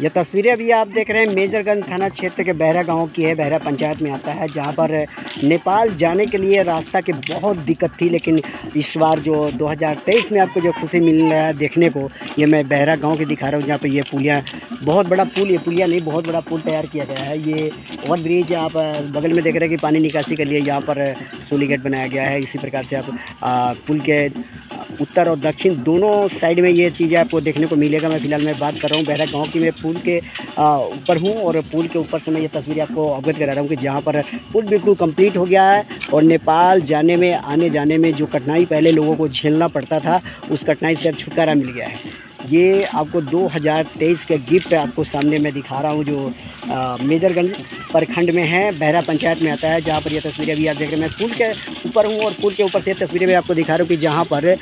ये तस्वीरें अभी आप देख रहे हैं, मेजरगंज थाना क्षेत्र के बहरा गाँव की है, बहरा पंचायत में आता है, जहाँ पर नेपाल जाने के लिए रास्ता की बहुत दिक्कत थी, लेकिन इस बार जो 2023 में आपको जो खुशी मिल रहा है देखने को, ये मैं बहरा गाँव के दिखा रहा हूँ, जहाँ पर ये पुलिया, बहुत बड़ा पुल, ये पुलिया नहीं, बहुत बड़ा पुल तैयार किया गया है। ये ओवर ब्रिज आप बगल में देख रहे हैं कि पानी निकासी के लिए यहाँ पर सोली गेट बनाया गया है। इसी प्रकार से आप पुल के उत्तर और दक्षिण दोनों साइड में ये चीज़ें आपको देखने को मिलेगा। मैं फ़िलहाल मैं बात कर रहा हूँ बहरा गाँव की मैं पुल के ऊपर हूँ और पुल के ऊपर से मैं ये तस्वीर आपको अवगत करा रहा हूँ कि जहाँ पर पुल बिल्कुल कंप्लीट हो गया है और नेपाल जाने में आने जाने में जो कठिनाई पहले लोगों को झेलना पड़ता था, उस कठिनाई से अब छुटकारा मिल गया है। ये आपको 2023 का गिफ्ट आपको सामने मैं दिखा रहा हूँ जो मेजरगंज प्रखंड में है बहरा पंचायत में आता है जहाँ पर ये तस्वीरें अभी आप देख रहे हैं। मैं पुल के ऊपर हूँ और पुल के ऊपर से तस्वीरें मैं आपको दिखा रहा हूँ कि जहाँ पर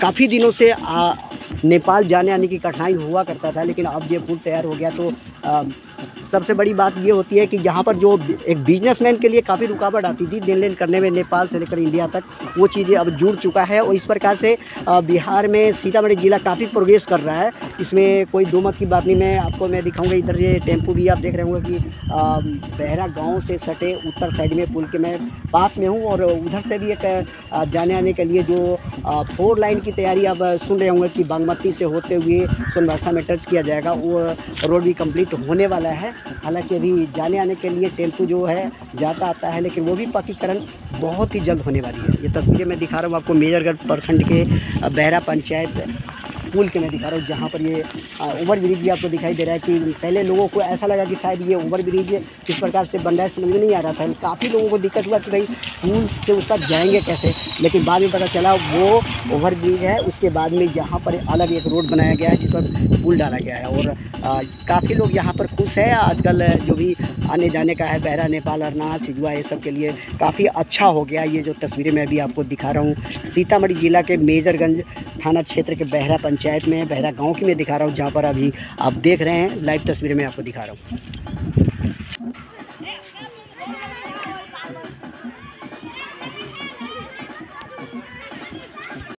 काफ़ी दिनों से आ, नेपाल जाने आने की कठिनाई हुआ करता था लेकिन अब ये पुल तैयार हो गया तो आ, सबसे बड़ी बात ये होती है कि यहाँ पर जो एक बिजनेसमैन के लिए काफ़ी रुकावट आती थी लेन देन करने में नेपाल से लेकर इंडिया तक वो चीज़ें अब जुड़ चुका है और इस प्रकार से बिहार में सीतामढ़ी ज़िला काफ़ी प्रोग्रेस कर रहा है। इसमें कोई दो मत की बात नहीं मैं आपको मैं दिखाऊँगा इधर ये टेंपू भी आप देख रहे होंगे कि बहरा गाँव से सटे उत्तर साइड में पुल के मैं पास में हूँ और उधर से भी एक जाने आने के लिए जो फोर लाइन की तैयारी आप सुन रहे होंगे कि बागमती से होते हुए सोनबरसा में टच किया जाएगा। वो रोड भी कंप्लीट होने वाला है। हालाँकि अभी जाने आने के लिए टेंपू जो है, जाता आता है, लेकिन वो भी पक्कीकरण बहुत ही जल्द होने वाली है। ये तस्वीरें मैं दिखा रहा हूँ आपको मेजरगढ़ प्रखंड के बहरा पंचायत पुल के मैं दिखा रहा हूँ, जहाँ पर ये ओवर ब्रिज भी आपको दिखाई दे रहा है कि पहले लोगों को ऐसा लगा कि शायद ये ओवर ब्रिज किस प्रकार से बन रहा है, समझ में नहीं आ रहा था। काफ़ी लोगों को दिक्कत हुआ कि भाई पुल से उस तक जाएँगे कैसे? लेकिन बाद में पता चला, वो ओवर ब्रिज है, उसके बाद में यहाँ पर अलग एक रोड बनाया गया है, जिस पर पुल डाला गया है। और काफ़ी लोग यहाँ पर खुश हैं। आजकल जो भी आने जाने का है, बहरा, नेपाल अरना सिजुआ ये सब के लिए काफ़ी अच्छा हो गया ये जो तस्वीरें मैं भी आपको दिखा रहा हूँ। सीतामढ़ी ज़िला के मेजरगंज थाना क्षेत्र के बहरा पंचायत में, बहरा गाँव की मैं दिखा रहा हूँ, जहाँ पर अभी आप देख रहे हैं लाइव तस्वीरें मैं आपको दिखा रहा हूँ।